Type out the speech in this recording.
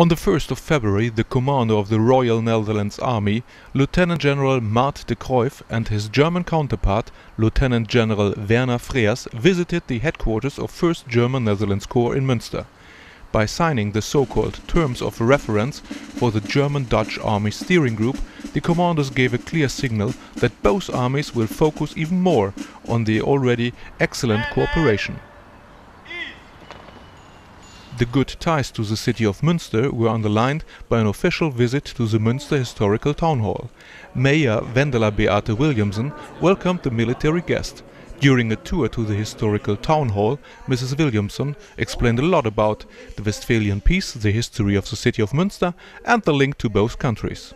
On the 1st of February, the commander of the Royal Netherlands Army, Lieutenant General Maarten de Kruif, and his German counterpart, Lieutenant General Werner Freers, visited the headquarters of 1st German Netherlands Corps in Münster. By signing the so-called Terms of Reference for the German-Dutch Army Steering Group, the commanders gave a clear signal that both armies will focus even more on the already excellent cooperation. The good ties to the city of Münster were underlined by an official visit to the Münster Historical Town Hall. Mayor Wendela Beate Vilhjalmsson welcomed the military guest. During a tour to the historical town hall, Mrs. Vilhjalmsson explained a lot about the Westphalian peace, the history of the city of Münster and the link to both countries.